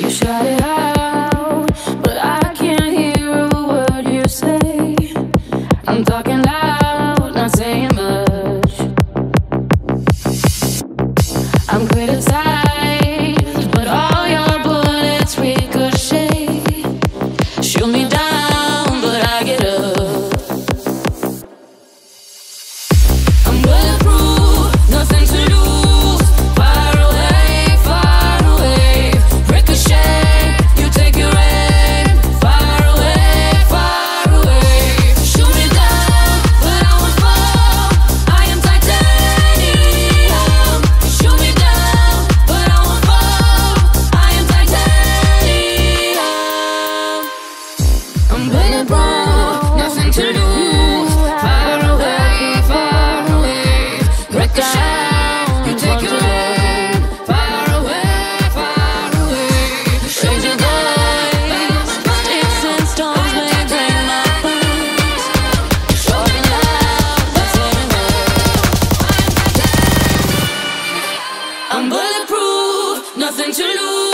You shout it out, nothing to lose.